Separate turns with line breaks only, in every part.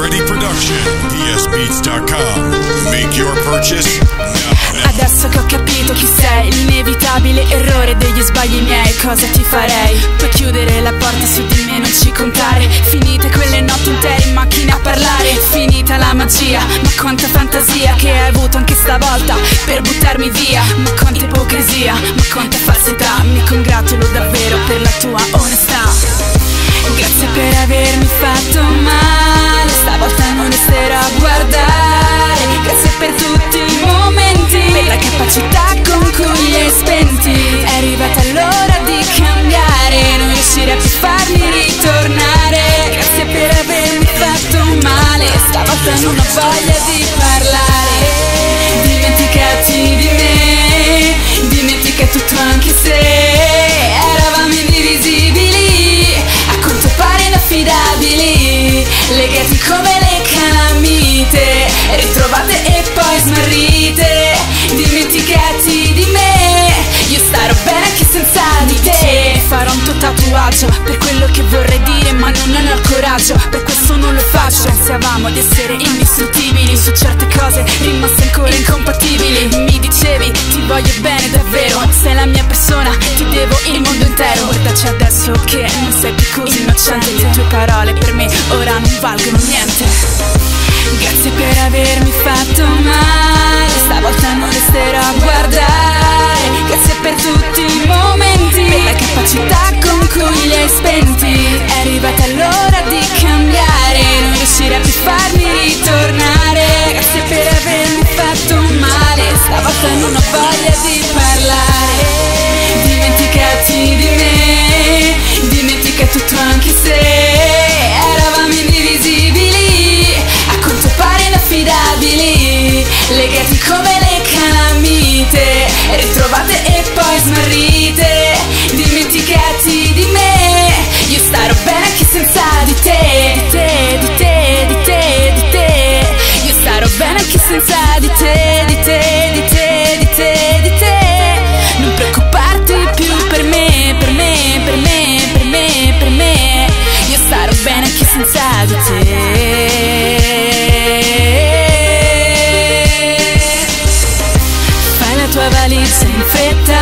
Ready Production. PSBeats.com. Make your purchase now.
Adesso che ho capito chi sei, l'inevitabile errore degli sbagli miei, cosa ti farei? Puoi chiudere la porta su di me, non ci contare. Finite quelle notti intere in macchina a parlare. Finita la magia, ma quanta fantasia che hai avuto anche stavolta per buttarmi via. Voglia di parlare. Dimenticati di me, dimentica tutto anche se eravamo indivisibili. A quanto pare inaffidabili, legati come le calamite, ritrovate e poi smarrite. Dimenticati di me, io starò bene anche senza di te. Farò un tuo tatuaggio per quello che vorrei dire, ma non ho il coraggio. Per questo non lo faccio. Pensavamo di essere indistruttibili Guardaci adesso che non sei più così innocente. Le tue parole per me ora non valgono niente. Grazie per avermi fatto male, stavolta non resterò a guardare. Grazie per tutti i momenti, per la capacità con cui li hai spenti. Smarrite. Dimenticati di me, io starò bene anche senza di te, di te, di te, di te, di te. Io starò bene anche senza di te, di te, di te, di te, di te. Non preoccuparti più per me, per me, per me, per me, per me. Io starò bene anche senza di te. valigia in fretta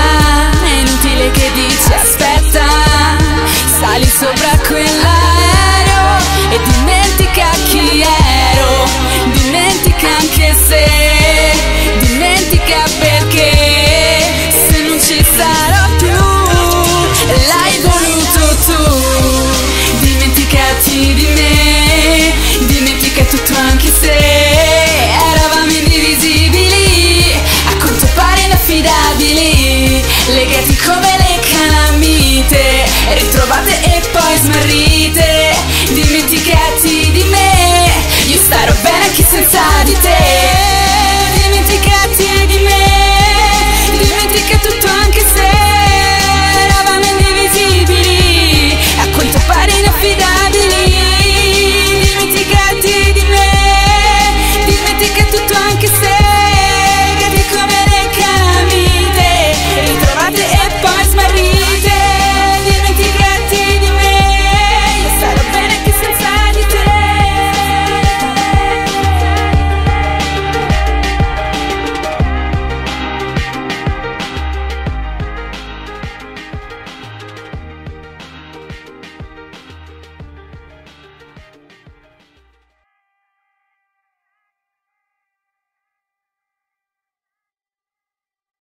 È inutile che dici aspetta Sali sopra quell'aereo e dimmi Ritrovate e poi smarrite. Dimenticati di me. Io starò bene anche senza